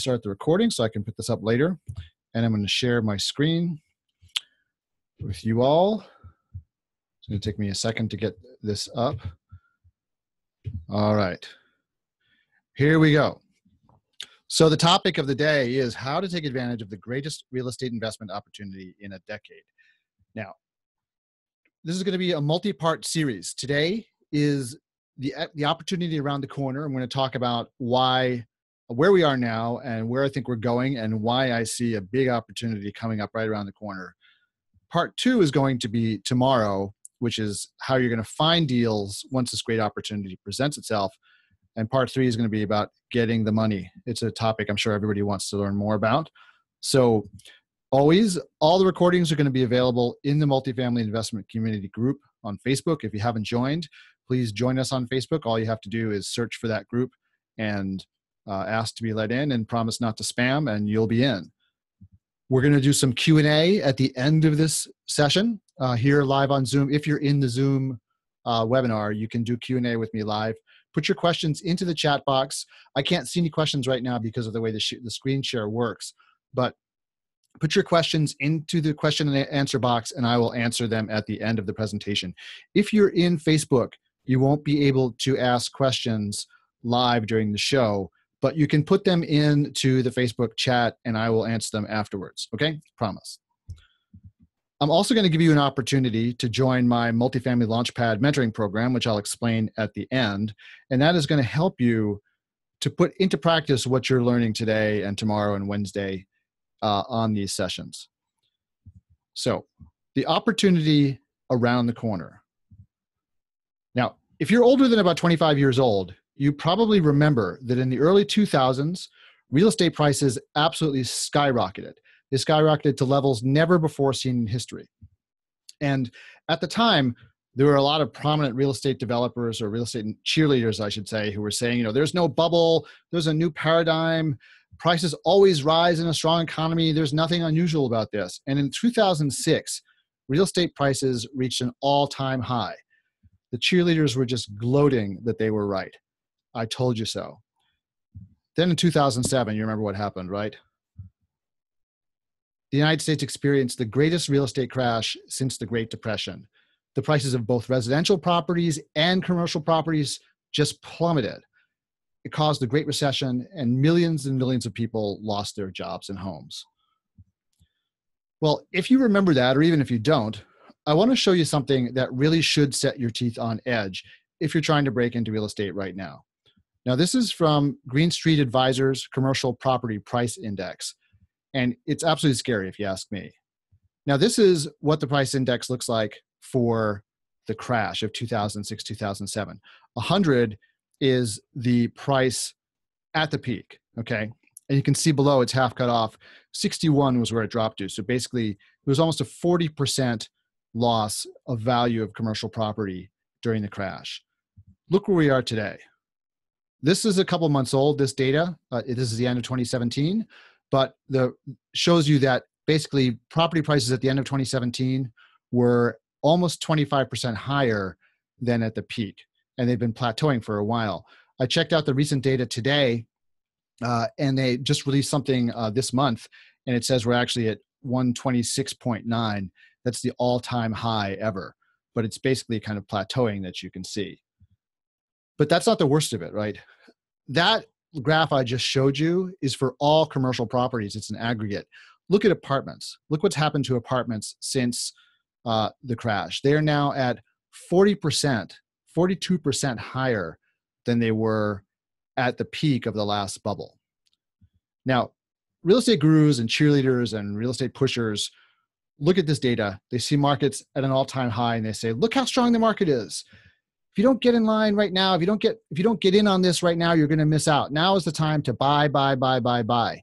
start the recording so I can put this up later. And I'm going to share my screen with you all. It's going to take me a second to get this up. All right. Here we go. So the topic of the day is how to take advantage of the greatest real estate investment opportunity in a decade. Now, this is going to be a multi-part series. Today is the the opportunity around the corner. I'm going to talk about why where we are now and where I think we're going and why I see a big opportunity coming up right around the corner. Part 2 is going to be tomorrow, which is how you're going to find deals once this great opportunity presents itself. And part 3 is going to be about getting the money. It's a topic I'm sure everybody wants to learn more about. So always all the recordings are going to be available in the multifamily investment community group on facebook if you haven't joined please join us on facebook all you have to do is search for that group and uh, ask to be let in and promise not to spam and you'll be in. We're going to do some q&a at the end of this session uh, here live on zoom. If you're in the zoom uh, webinar you can do q&a with me live. Put your questions into the chat box. I can't see any questions right now because of the way the, sh- the screen share works but put your questions into the question and answer box and i will answer them at the end of the presentation. If you're in facebook you won't be able to ask questions live during the show but you can put them into the Facebook chat and I will answer them afterwards. Okay? Promise. I'm also going to give you an opportunity to join my multifamily launchpad mentoring program, which I'll explain at the end. And that is going to help you to put into practice what you're learning today and tomorrow and Wednesday uh, on these sessions. So, the opportunity around the corner. Now, if you're older than about 25 years old, you probably remember that in the early 2000s, real estate prices absolutely skyrocketed. They skyrocketed to levels never before seen in history. And at the time, there were a lot of prominent real estate developers or real estate cheerleaders, I should say, who were saying, you know, there's no bubble, there's a new paradigm, prices always rise in a strong economy, there's nothing unusual about this. And in 2006, real estate prices reached an all time high. The cheerleaders were just gloating that they were right. I told you so. Then in 2007, you remember what happened, right? The United States experienced the greatest real estate crash since the Great Depression. The prices of both residential properties and commercial properties just plummeted. It caused the Great Recession, and millions and millions of people lost their jobs and homes. Well, if you remember that, or even if you don't, I want to show you something that really should set your teeth on edge if you're trying to break into real estate right now. Now, this is from Green Street Advisors Commercial Property Price Index, and it's absolutely scary if you ask me. Now, this is what the price index looks like for the crash of 2006 2007. 100 is the price at the peak, okay? And you can see below it's half cut off. 61 was where it dropped to. So basically, it was almost a 40% loss of value of commercial property during the crash. Look where we are today this is a couple months old this data. Uh, this is the end of 2017 but the shows you that basically property prices at the end of 2017 were almost 25% higher than at the peak and they've been plateauing for a while. I checked out the recent data today uh, and they just released something uh, this month and it says we're actually at 126.9 that's the all-time high ever but it's basically kind of plateauing that you can see but that's not the worst of it right that graph I just showed you is for all commercial properties. It's an aggregate. Look at apartments. Look what's happened to apartments since uh, the crash. They are now at 40%, 42% higher than they were at the peak of the last bubble. Now, real estate gurus and cheerleaders and real estate pushers look at this data. They see markets at an all time high and they say, look how strong the market is if you don't get in line right now, if you don't get if you don't get in on this right now, you're going to miss out. Now is the time to buy, buy, buy, buy, buy.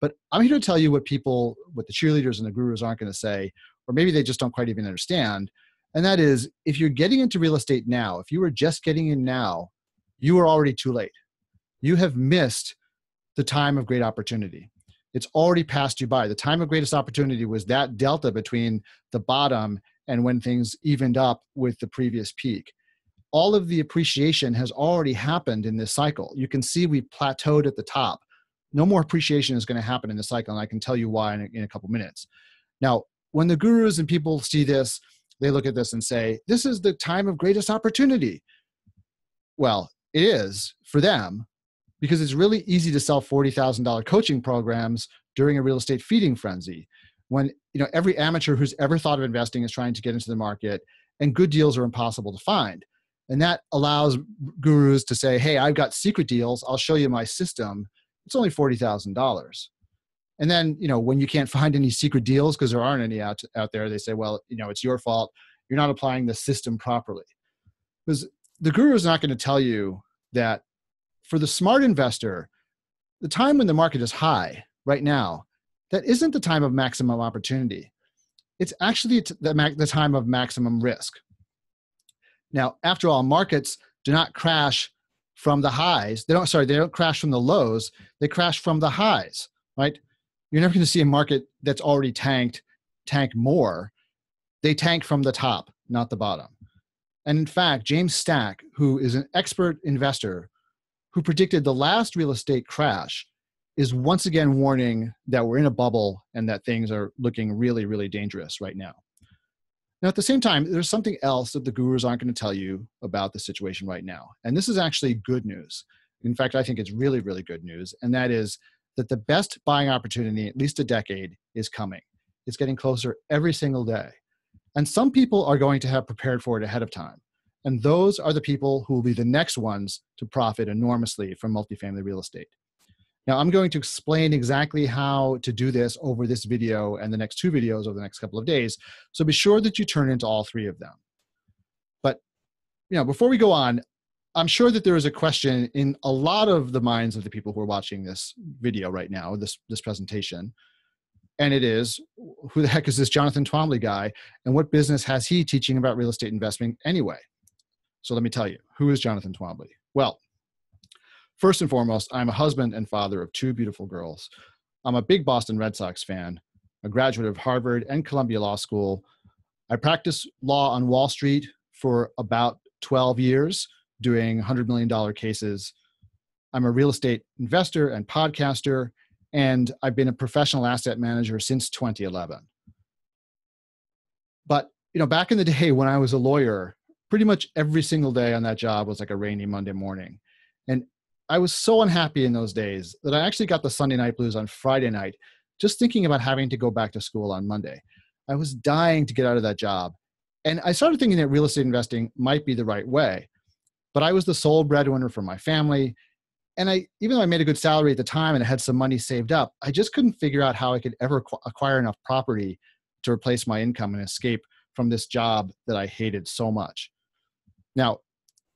But I'm here to tell you what people, what the cheerleaders and the gurus aren't going to say, or maybe they just don't quite even understand. And that is, if you're getting into real estate now, if you are just getting in now, you are already too late. You have missed the time of great opportunity. It's already passed you by. The time of greatest opportunity was that delta between the bottom and when things evened up with the previous peak all of the appreciation has already happened in this cycle. You can see we plateaued at the top. no more appreciation is going to happen in the cycle. And I can tell you why in a, in a couple minutes. Now, when the gurus and people see this, they look at this and say, This is the time of greatest opportunity. Well, it is for them because it's really easy to sell $40,000 coaching programs during a real estate feeding frenzy when you know every amateur who's ever thought of investing is trying to get into the market and good deals are impossible to find and that allows gurus to say hey i've got secret deals. I'll show you my system. It's only $40000 and then you know when you can't find any secret deals because there aren't any out, out there they say well you know it's your fault. You're not applying the system properly. Because the guru is not going to tell you that for the smart investor the time when the market is high right now that isn't the time of maximum opportunity. It's actually the, the time of maximum risk now after all markets do not crash from the highs they don't sorry they don't crash from the lows they crash from the highs right you're never going to see a market that's already tanked tank more. They tank from the top, not the bottom. And in fact, James Stack, who is an expert investor who predicted the last real estate crash, is once again warning that we're in a bubble and that things are looking really, really dangerous right now. Now, at the same time, there's something else that the gurus aren't going to tell you about the situation right now. And this is actually good news. In fact, I think it's really, really good news. And that is that the best buying opportunity, at least a decade, is coming. It's getting closer every single day. And some people are going to have prepared for it ahead of time. And those are the people who will be the next ones to profit enormously from multifamily real estate. Now, I'm going to explain exactly how to do this over this video and the next two videos over the next couple of days. So be sure that you turn into all three of them. But, you know, before we go on, I'm sure that there is a question in a lot of the minds of the people who are watching this video right now, this this presentation, and it is, who the heck is this Jonathan Twombly guy, and what business has he teaching about real estate investing anyway? So let me tell you, who is Jonathan Twombly? Well, first and foremost, I'm a husband and father of two beautiful girls. I'm a big Boston Red Sox fan, a graduate of Harvard and Columbia Law School. I practiced law on Wall Street for about 12 years doing $100 million cases. I'm a real estate investor and podcaster, and I've been a professional asset manager since 2011. But you know, back in the day when I was a lawyer, pretty much every single day on that job was like a rainy Monday morning. And I was so unhappy in those days that I actually got the Sunday night blues on Friday night, just thinking about having to go back to school on Monday. I was dying to get out of that job. And I started thinking that real estate investing might be the right way but I was the sole breadwinner for my family. And I, even though I made a good salary at the time and I had some money saved up, I just couldn't figure out how I could ever acquire enough property to replace my income and escape from this job that I hated so much. Now,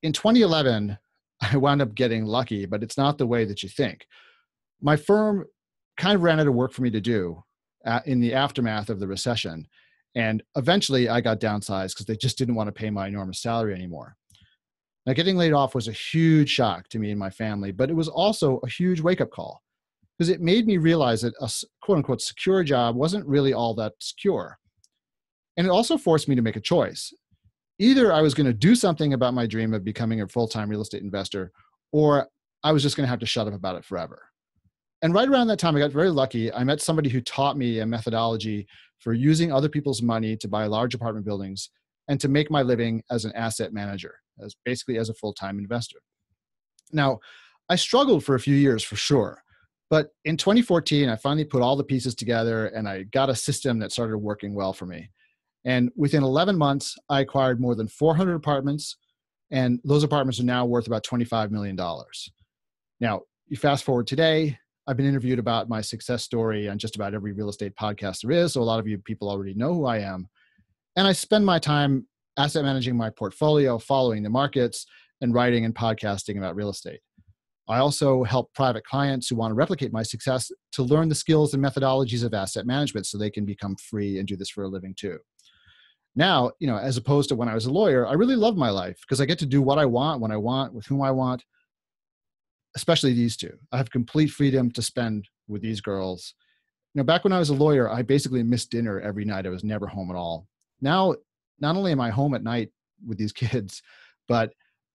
in 2011, I wound up getting lucky, but it's not the way that you think. My firm kind of ran out of work for me to do uh, in the aftermath of the recession. And eventually I got downsized because they just didn't want to pay my enormous salary anymore. Now, getting laid off was a huge shock to me and my family, but it was also a huge wake up call because it made me realize that a quote unquote secure job wasn't really all that secure. And it also forced me to make a choice. Either I was going to do something about my dream of becoming a full time real estate investor, or I was just going to have to shut up about it forever. And right around that time, I got very lucky. I met somebody who taught me a methodology for using other people's money to buy large apartment buildings and to make my living as an asset manager as basically as a full-time investor. Now, I struggled for a few years for sure. But in 2014, I finally put all the pieces together and I got a system that started working well for me. And within 11 months, I acquired more than 400 apartments, and those apartments are now worth about $25 million. Now, you fast forward today, I've been interviewed about my success story on just about every real estate podcast there is. So a lot of you people already know who I am. And I spend my time asset managing my portfolio, following the markets, and writing and podcasting about real estate. I also help private clients who want to replicate my success to learn the skills and methodologies of asset management so they can become free and do this for a living too. Now, you know, as opposed to when I was a lawyer, I really love my life because I get to do what I want, when I want, with whom I want, especially these two. I have complete freedom to spend with these girls. You know, back when I was a lawyer, I basically missed dinner every night. I was never home at all. Now not only am I home at night with these kids, but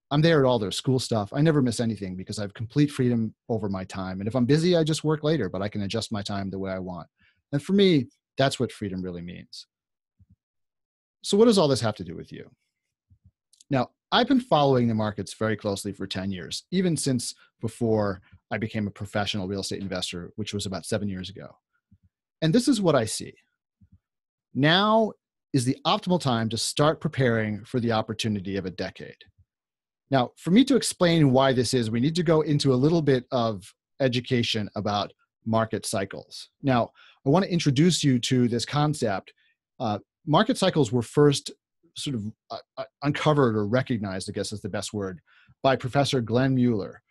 I'm there at all their school stuff. I never miss anything because I have complete freedom over my time. And if I'm busy, I just work later, but I can adjust my time the way I want. And for me, that's what freedom really means. So, what does all this have to do with you? Now, I've been following the markets very closely for 10 years, even since before I became a professional real estate investor, which was about seven years ago. And this is what I see. Now is the optimal time to start preparing for the opportunity of a decade. Now, for me to explain why this is, we need to go into a little bit of education about market cycles. Now, I want to introduce you to this concept. Uh, market cycles were first sort of uh, uh, uncovered or recognized, I guess is the best word, by Professor Glenn Mueller.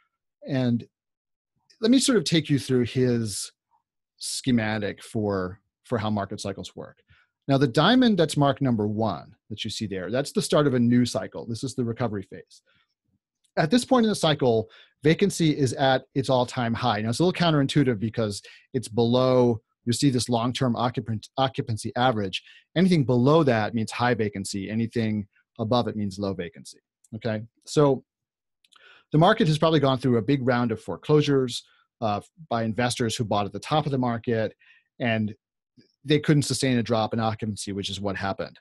And let me sort of take you through his schematic for, for how market cycles work. Now, the diamond that's marked number one that you see there, that's the start of a new cycle. This is the recovery phase. At this point in the cycle, vacancy is at its all time high. Now, it's a little counterintuitive because it's below you see this long-term occupancy average. Anything below that means high vacancy. Anything above it means low vacancy. Okay, so the market has probably gone through a big round of foreclosures uh, by investors who bought at the top of the market, and they couldn't sustain a drop in occupancy, which is what happened.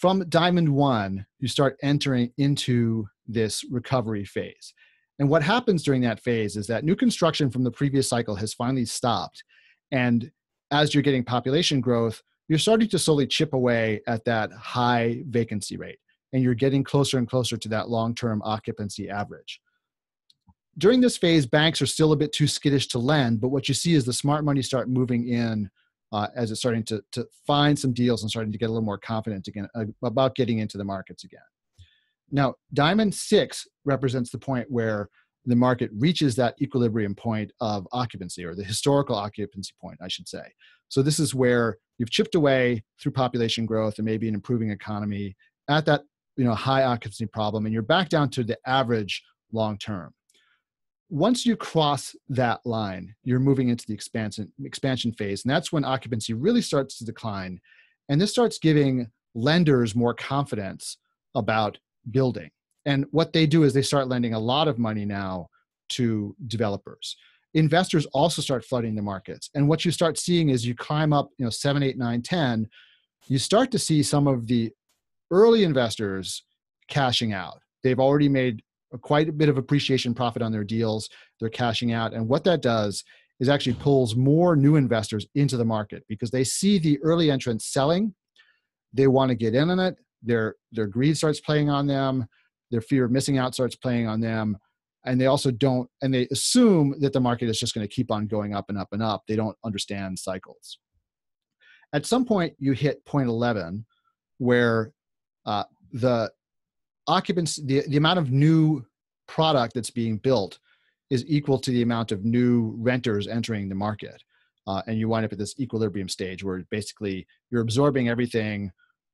From Diamond One, you start entering into this recovery phase. And what happens during that phase is that new construction from the previous cycle has finally stopped and as you're getting population growth, you're starting to slowly chip away at that high vacancy rate. And you're getting closer and closer to that long term occupancy average. During this phase, banks are still a bit too skittish to lend, but what you see is the smart money start moving in uh, as it's starting to, to find some deals and starting to get a little more confident again uh, about getting into the markets again. Now, Diamond 6 represents the point where the market reaches that equilibrium point of occupancy or the historical occupancy point, I should say. So this is where you've chipped away through population growth and maybe an improving economy at that you know high occupancy problem and you're back down to the average long term. Once you cross that line, you're moving into the expansion expansion phase and that's when occupancy really starts to decline and this starts giving lenders more confidence about building and what they do is they start lending a lot of money now to developers. Investors also start flooding the markets. And what you start seeing is you climb up, you know, seven, eight, nine, 10, you start to see some of the early investors cashing out. They've already made quite a bit of appreciation profit on their deals. They're cashing out. And what that does is actually pulls more new investors into the market because they see the early entrants selling. They want to get in on it. Their, their greed starts playing on them their fear of missing out starts playing on them and they also don't and they assume that the market is just going to keep on going up and up and up. They don't understand cycles. At some point you hit point 11 where uh, the occupancy the, the amount of new product that's being built is equal to the amount of new renters entering the market uh, and you wind up at this equilibrium stage where basically you're absorbing everything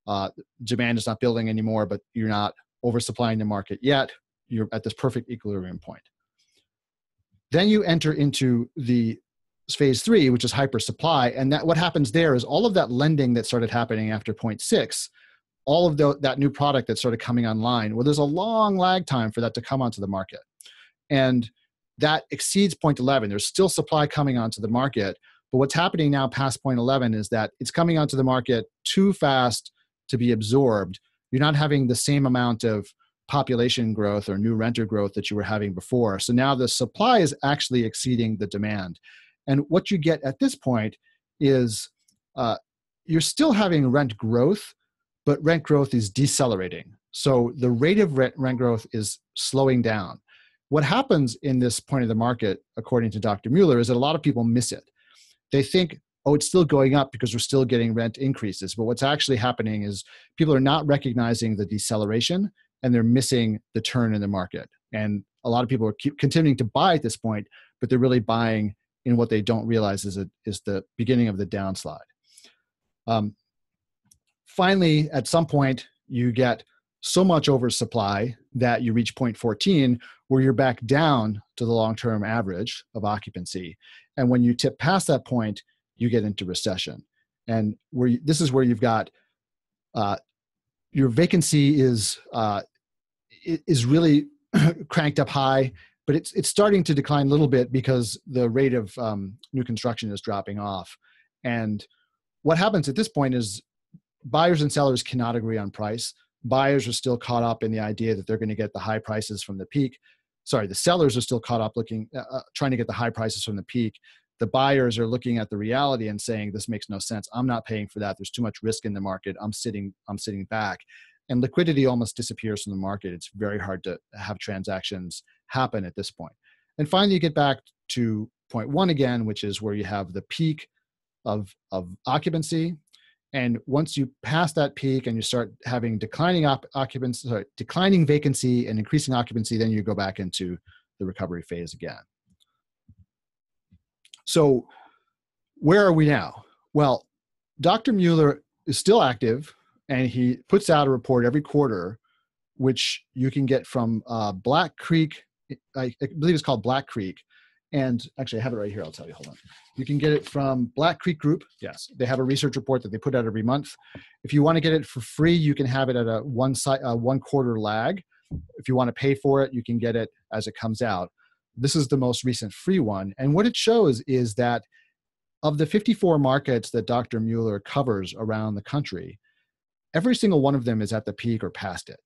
uh, demand is not building anymore but you're not oversupplying the market yet. You're at this perfect equilibrium point. Then you enter into the phase three, which is hyper supply. And that what happens there is all of that lending that started happening after point six, all of the, that new product that started coming online, well, there's a long lag time for that to come onto the market. And that exceeds point 11. There's still supply coming onto the market. But what's happening now past point 11 is that it's coming onto the market too fast to be absorbed you're not having the same amount of population growth or new renter growth that you were having before. So now the supply is actually exceeding the demand. And what you get at this point is uh, you're still having rent growth, but rent growth is decelerating. So the rate of rent, rent growth is slowing down. What happens in this point of the market, according to Dr. Mueller, is that a lot of people miss it. They think oh, it's still going up because we're still getting rent increases. But what's actually happening is people are not recognizing the deceleration and they're missing the turn in the market. And a lot of people are continuing to buy at this point, but they're really buying in what they don't realize is, a, is the beginning of the downslide. Um, finally, at some point, you get so much oversupply that you reach point 14 where you're back down to the long-term average of occupancy. And when you tip past that point, you get into recession. And where you, this is where you've got uh, your vacancy is uh, is really cranked up high, but it's it's starting to decline a little bit because the rate of um, new construction is dropping off. And what happens at this point is buyers and sellers cannot agree on price. Buyers are still caught up in the idea that they're going to get the high prices from the peak. Sorry, the sellers are still caught up looking, uh, uh, trying to get the high prices from the peak. The buyers are looking at the reality and saying, "This makes no sense. I'm not paying for that. There's too much risk in the market. I'm sitting. I'm sitting back." And liquidity almost disappears from the market. It's very hard to have transactions happen at this point. And finally, you get back to point one again, which is where you have the peak of, of occupancy. And once you pass that peak and you start having declining op- occupancy, sorry, declining vacancy and increasing occupancy, then you go back into the recovery phase again. So, where are we now? Well, Dr. Mueller is still active and he puts out a report every quarter, which you can get from uh, Black Creek. I, believe it's called Black Creek, and actually, I have it right here. I'll tell you. Hold on. You can get it from Black Creek Group. Yes, they have a research report that they put out every month. If you want to get it for free, you can have it at a one side, uh, one quarter lag. If you want to pay for it, you can get it as it comes out. This is the most recent free one, and what it shows is that of the 54 markets that Dr. Mueller covers around the country, every single one of them is at the peak or past it.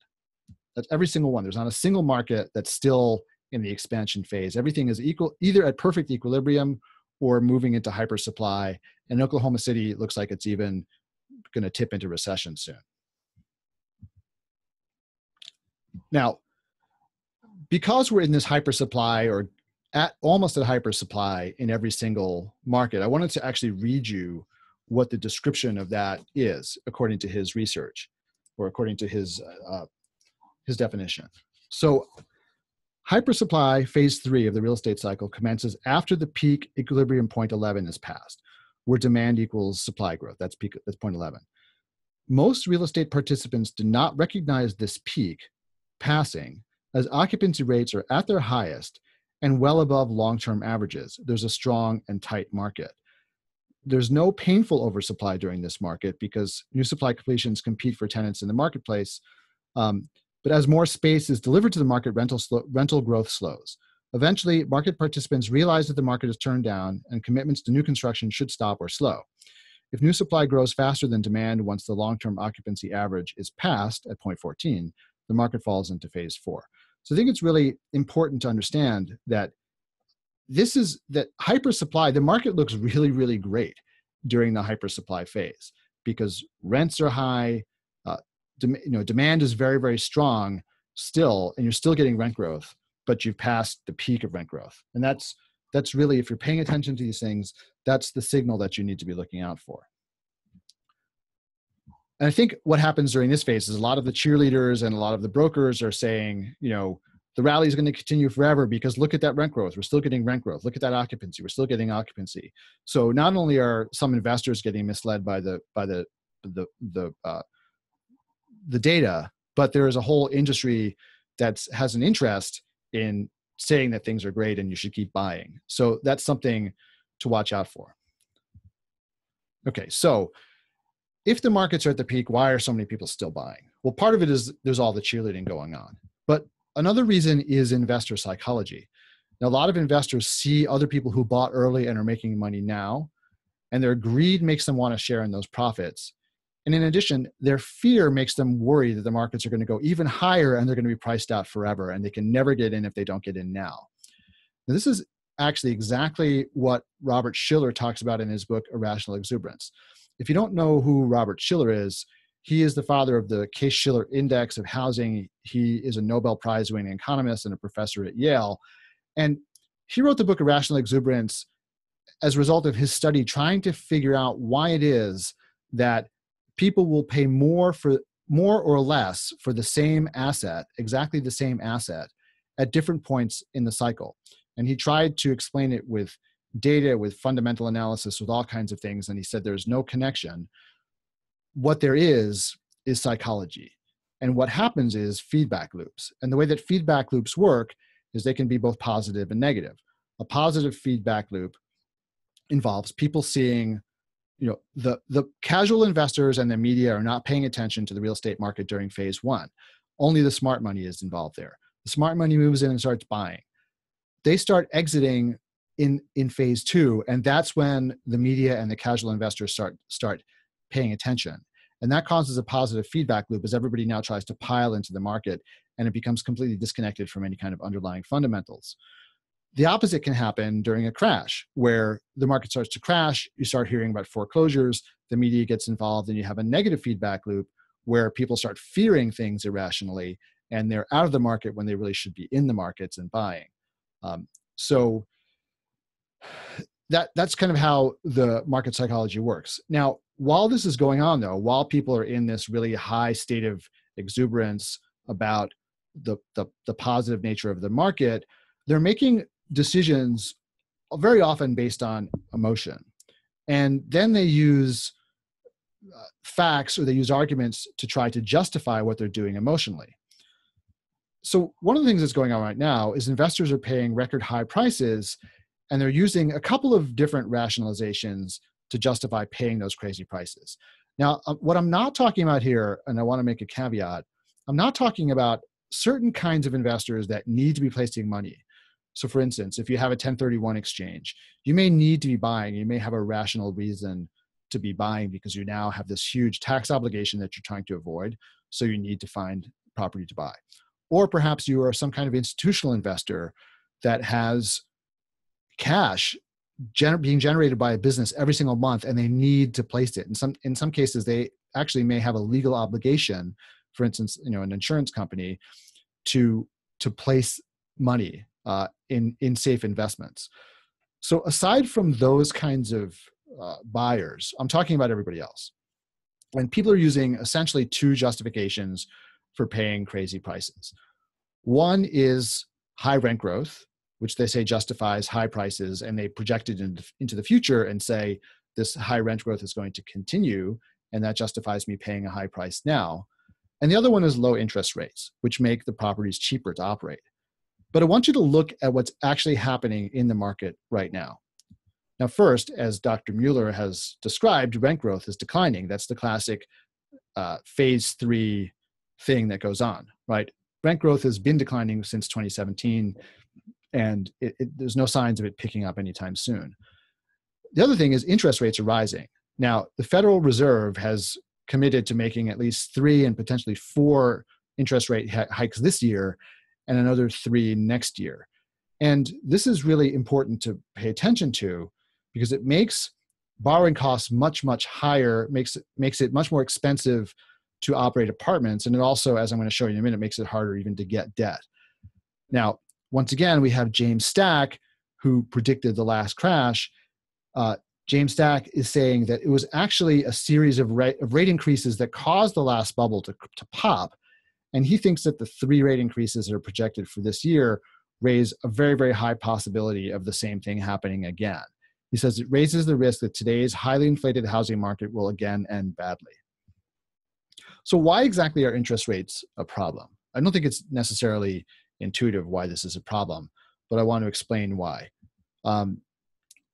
That's every single one. There's not a single market that's still in the expansion phase. Everything is equal, either at perfect equilibrium or moving into hypersupply. And Oklahoma City looks like it's even going to tip into recession soon. Now, because we're in this hypersupply or at almost at hypersupply in every single market, I wanted to actually read you what the description of that is according to his research or according to his uh, his definition. So Hypersupply phase three of the real estate cycle commences after the peak equilibrium point 11 is passed, where demand equals supply growth. That's peak, that's point 11. Most real estate participants do not recognize this peak passing as occupancy rates are at their highest and well above long term averages. There's a strong and tight market. There's no painful oversupply during this market because new supply completions compete for tenants in the marketplace. Um, but as more space is delivered to the market, rental, rental growth slows. Eventually, market participants realize that the market is turned down and commitments to new construction should stop or slow. If new supply grows faster than demand once the long term occupancy average is passed at point 14, the market falls into phase four. So I think it's really important to understand that this is that hypersupply, the market looks really, really great during the hypersupply phase because rents are high, uh, you know demand is very very strong still and you're still getting rent growth but you've passed the peak of rent growth. And that's that's really if you're paying attention to these things that's the signal that you need to be looking out for and i think what happens during this phase is a lot of the cheerleaders and a lot of the brokers are saying you know the rally is going to continue forever because look at that rent growth we're still getting rent growth look at that occupancy we're still getting occupancy so not only are some investors getting misled by the by the the the uh, the data, but there is a whole industry that has an interest in saying that things are great and you should keep buying. So that's something to watch out for. Okay, so if the markets are at the peak, why are so many people still buying? Well, part of it is there's all the cheerleading going on. But another reason is investor psychology. Now, a lot of investors see other people who bought early and are making money now, and their greed makes them want to share in those profits. And in addition, their fear makes them worry that the markets are going to go even higher and they're going to be priced out forever and they can never get in if they don't get in now. now this is actually exactly what Robert Shiller talks about in his book, Irrational Exuberance. If you don't know who Robert Shiller is, he is the father of the Case Shiller Index of Housing. He is a Nobel Prize winning economist and a professor at Yale. And he wrote the book Irrational Exuberance as a result of his study trying to figure out why it is that people will pay more for more or less for the same asset, exactly the same asset, at different points in the cycle. And he tried to explain it with data, with fundamental analysis, with all kinds of things. And he said there's no connection. What there is, is psychology. And what happens is feedback loops. And the way that feedback loops work is they can be both positive and negative. A positive feedback loop involves people seeing you know the the casual investors and the media are not paying attention to the real estate market during phase one only the smart money is involved there. The smart money moves in and starts buying. They start exiting in in phase two, and that's when the media and the casual investors start start paying attention. And that causes a positive feedback loop as everybody now tries to pile into the market and it becomes completely disconnected from any kind of underlying fundamentals. The opposite can happen during a crash where the market starts to crash, you start hearing about foreclosures, the media gets involved, and you have a negative feedback loop where people start fearing things irrationally and they're out of the market when they really should be in the markets and buying. Um, so that that's kind of how the market psychology works. Now, while this is going on, though, while people are in this really high state of exuberance about the, the, the positive nature of the market, they're making decisions very often based on emotion. And then they use uh, facts or they use arguments to try to justify what they're doing emotionally. So, one of the things that's going on right now is investors are paying record high prices and they're using a couple of different rationalizations to justify paying those crazy prices. Now, uh, what I'm not talking about here, and I want to make a caveat, I'm not talking about certain kinds of investors that need to be placing money. So, for instance, if you have a 1031 exchange, you may need to be buying, you may have a rational reason to be buying because you now have this huge tax obligation that you're trying to avoid. So, you need to find property to buy. Or perhaps you are some kind of institutional investor that has cash gener- being generated by a business every single month and they need to place it. In some, in some cases, they actually may have a legal obligation for instance, you know, an insurance company to to place money uh, in in safe investments. So aside from those kinds of uh, buyers, I'm talking about everybody else. And people are using essentially two justifications for paying crazy prices. One is high rent growth, which they say justifies high prices, and they project it into the future and say this high rent growth is going to continue, and that justifies me paying a high price now. And the other one is low interest rates, which make the properties cheaper to operate. But I want you to look at what's actually happening in the market right now. Now, first, as Dr. Mueller has described, rent growth is declining. That's the classic uh, phase three thing that goes on, right? Rent growth has been declining since 2017, and it, it, there's no signs of it picking up anytime soon. The other thing is interest rates are rising. Now, the Federal Reserve has committed to making at least three and potentially four interest rate hikes this year and another three next year. And this is really important to pay attention to because it makes borrowing costs much, much higher, makes it, makes it much more expensive to operate apartments. And it also, as I'm going to show you in a minute, makes it harder even to get debt. Now, once again, we have James Stack, who predicted the last crash. Uh, James Stack is saying that it was actually a series of rate, of rate increases that caused the last bubble to, to pop. And he thinks that the three rate increases that are projected for this year raise a very, very high possibility of the same thing happening again. He says it raises the risk that today's highly inflated housing market will again end badly. So, why exactly are interest rates a problem? I don't think it's necessarily intuitive why this is a problem, but I want to explain why. Um,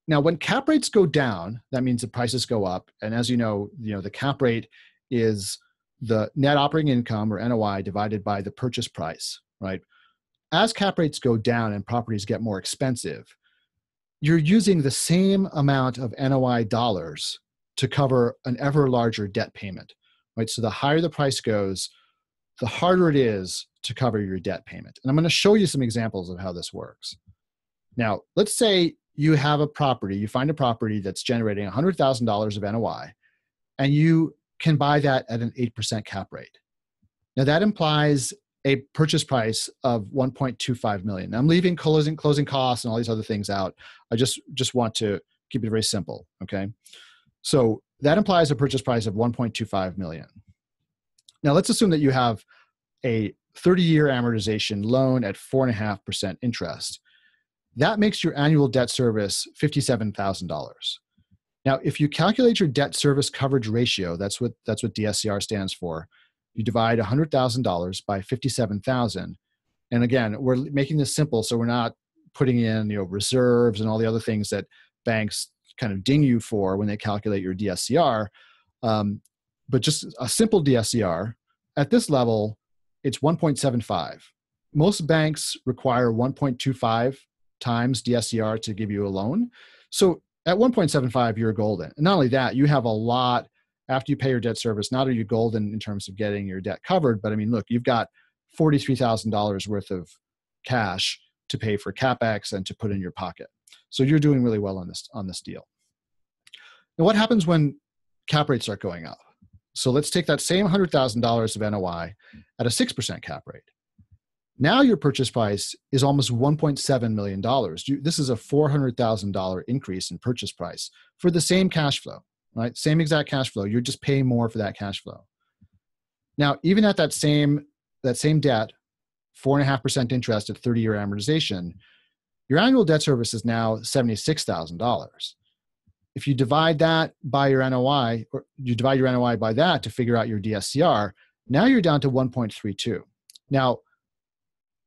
now, when cap rates go down, that means the prices go up. And as you know, you know the cap rate is the net operating income or NOI divided by the purchase price, right? As cap rates go down and properties get more expensive, you're using the same amount of NOI dollars to cover an ever larger debt payment, right? So the higher the price goes, the harder it is to cover your debt payment. And I'm going to show you some examples of how this works. Now, let's say you have a property, you find a property that's generating $100,000 of NOI, and you can buy that at an 8% cap rate. Now that implies a purchase price of 1.25 million. Now, I'm leaving closing closing costs and all these other things out. I just just want to keep it very simple, okay? So that implies a purchase price of 1.25 million. Now let's assume that you have a 30 year amortization loan at 4.5% interest that makes your annual debt service $57,000. Now, if you calculate your debt service coverage ratio, that's what that's what DSCR stands for. You divide $100,000 by 57,000. And again, we're making this simple so we're not putting in, you know, reserves and all the other things that banks kind of ding you for when they calculate your DSCR. Um, but just a simple DSCR at this level, it's 1.75. Most banks require 1.25 times DSCR to give you a loan. So at 1.75, you're golden. And not only that, you have a lot after you pay your debt service. Not are you golden in terms of getting your debt covered, but I mean, look, you've got $43,000 worth of cash to pay for capex and to put in your pocket. So you're doing really well on this on this deal. Now, what happens when cap rates start going up? So let's take that same $100,000 of NOI at a 6% cap rate. Now your purchase price is almost $1.7 million. This is a $400,000 increase in purchase price for the same cash flow, right? Same exact cash flow. You're just paying more for that cash flow. Now, even at that same that same debt, four and a half percent interest at 30 year amortization, your annual debt service is now $76,000. If you divide that by your NOI, or you divide your NOI by that to figure out your DSCR, now you're down to 1.32. Now,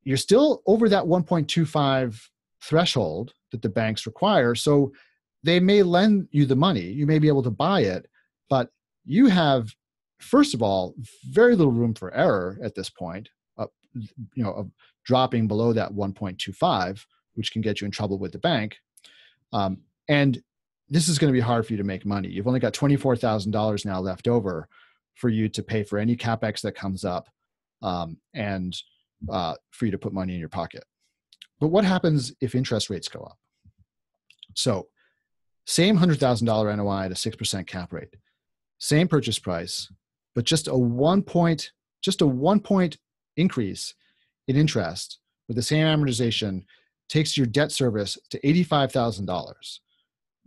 you're still over that 1.25 threshold that the banks require. So they may lend you the money, you may be able to buy it, but you have, first of all, very little room for error at this point. Uh, you know, of dropping below that 1.25, which can get you in trouble with the bank. Um, and this is going to be hard for you to make money. You've only got $24,000 now left over for you to pay for any capex that comes up um, and uh, for you to put money in your pocket. But what happens if interest rates go up? So, same $100,000 NOI at a 6% cap rate, same purchase price, but just a one point, just a one point increase in interest with the same amortization takes your debt service to $85,000.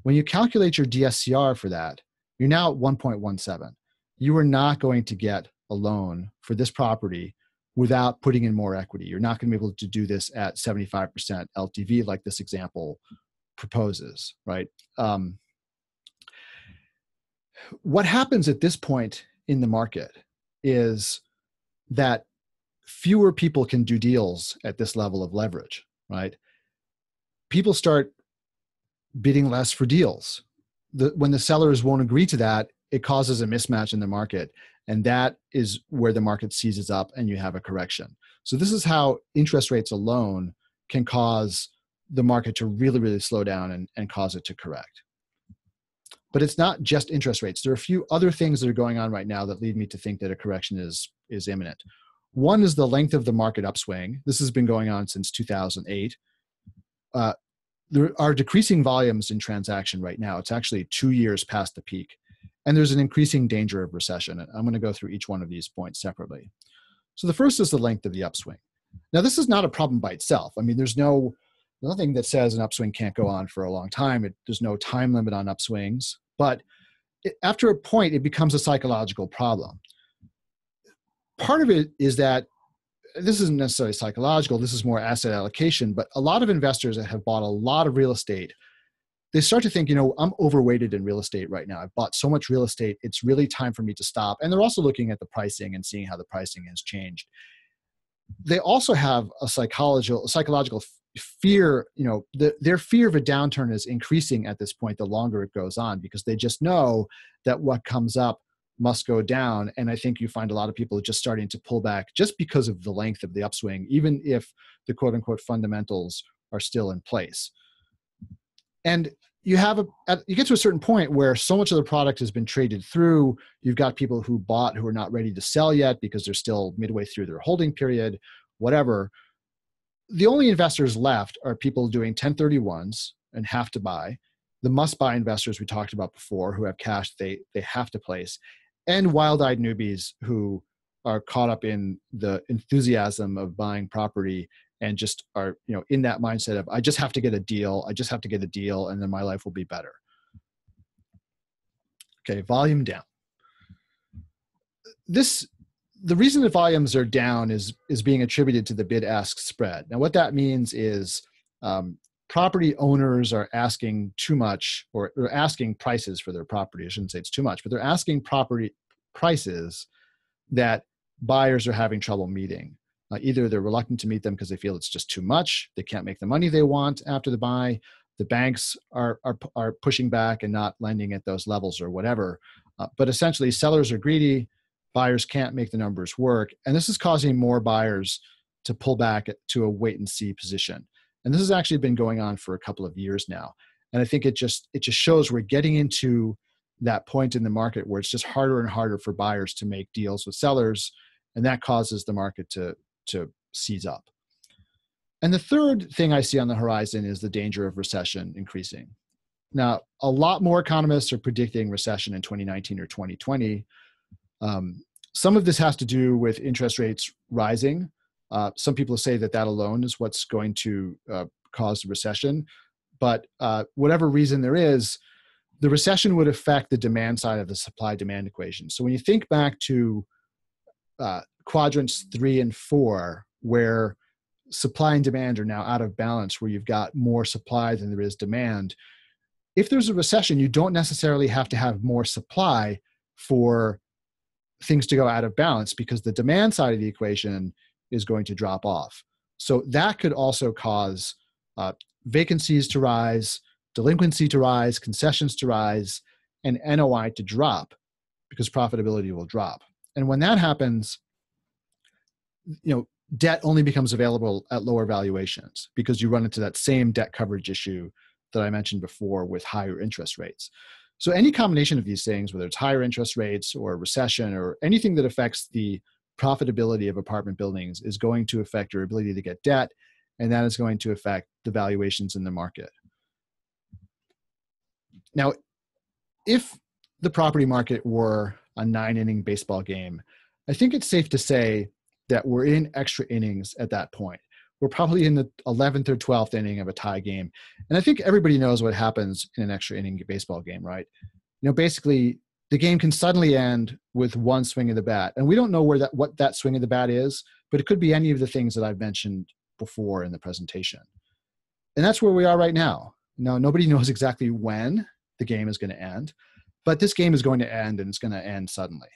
When you calculate your DSCR for that, you're now at 1.17. You are not going to get a loan for this property without putting in more equity. You're not going to be able to do this at 75% LTV like this example proposes, right? Um, what happens at this point in the market is that fewer people can do deals at this level of leverage, right? People start bidding less for deals. The, when the sellers won't agree to that, it causes a mismatch in the market. And that is where the market seizes up and you have a correction. So, this is how interest rates alone can cause the market to really, really slow down and, and cause it to correct. But it's not just interest rates. There are a few other things that are going on right now that lead me to think that a correction is, is imminent. One is the length of the market upswing. This has been going on since 2008. Uh, there are decreasing volumes in transaction right now. It's actually two years past the peak. And there's an increasing danger of recession. I'm going to go through each one of these points separately. So the first is the length of the upswing. Now, this is not a problem by itself. I mean, there's no nothing that says an upswing can't go on for a long time. It, there's no time limit on upswings. But it, after a point, it becomes a psychological problem. Part of it is that this isn't necessarily psychological, this is more asset allocation, but a lot of investors that have bought a lot of real estate they start to think, you know, I'm overweighted in real estate right now. I've bought so much real estate. It's really time for me to stop. And they're also looking at the pricing and seeing how the pricing has changed. They also have a psychological psychological fear, you know, the, their fear of a downturn is increasing at this point the longer it goes on because they just know that what comes up must go down. And I think you find a lot of people just starting to pull back just because of the length of the upswing, even if the quote unquote fundamentals are still in place. And you have a you get to a certain point where so much of the product has been traded through. You've got people who bought who are not ready to sell yet because they're still midway through their holding period whatever. The only investors left are people doing 1031s and have to buy. The must buy investors we talked about before who have cash they they have to place and wild-eyed newbies who are caught up in the enthusiasm of buying property and just are you know in that mindset of i just have to get a deal i just have to get a deal and then my life will be better. Okay volume down. This the reason that volumes are down is is being attributed to the bid ask spread. Now what that means is um, property owners are asking too much or they're asking prices for their property i shouldn't say it's too much but they're asking property prices that buyers are having trouble meeting uh, either they're reluctant to meet them because they feel it's just too much, they can't make the money they want after the buy, the banks are, are, are pushing back and not lending at those levels or whatever. Uh, but essentially, sellers are greedy, buyers can't make the numbers work. And this is causing more buyers to pull back to a wait and see position. And this has actually been going on for a couple of years now. And I think it just it just shows we're getting into that point in the market where it's just harder and harder for buyers to make deals with sellers, and that causes the market to to seize up. And the third thing I see on the horizon is the danger of recession increasing. Now, a lot more economists are predicting recession in 2019 or 2020. Um, some of this has to do with interest rates rising. Uh, some people say that that alone is what's going to uh, cause the recession. But uh, whatever reason there is, the recession would affect the demand side of the supply demand equation. So when you think back to uh, quadrants three and four, where supply and demand are now out of balance, where you've got more supply than there is demand, if there's a recession, you don't necessarily have to have more supply for things to go out of balance because the demand side of the equation is going to drop off. So that could also cause uh, vacancies to rise, delinquency to rise, concessions to rise, and NOI to drop because profitability will drop. And when that happens, you know, debt only becomes available at lower valuations because you run into that same debt coverage issue that I mentioned before with higher interest rates. So any combination of these things, whether it's higher interest rates or recession or anything that affects the profitability of apartment buildings is going to affect your ability to get debt and that is going to affect the valuations in the market. Now, if the property market were a nine inning baseball game, I think it's safe to say that we're in extra innings at that point. We're probably in the 11th or 12th inning of a tie game. And I think everybody knows what happens in an extra inning baseball game, right? You know, basically, the game can suddenly end with one swing of the bat. And we don't know where that what that swing of the bat is, but it could be any of the things that I've mentioned before in the presentation. And that's where we are right now. Now, nobody knows exactly when the game is going to end, but this game is going to end and it's going to end suddenly.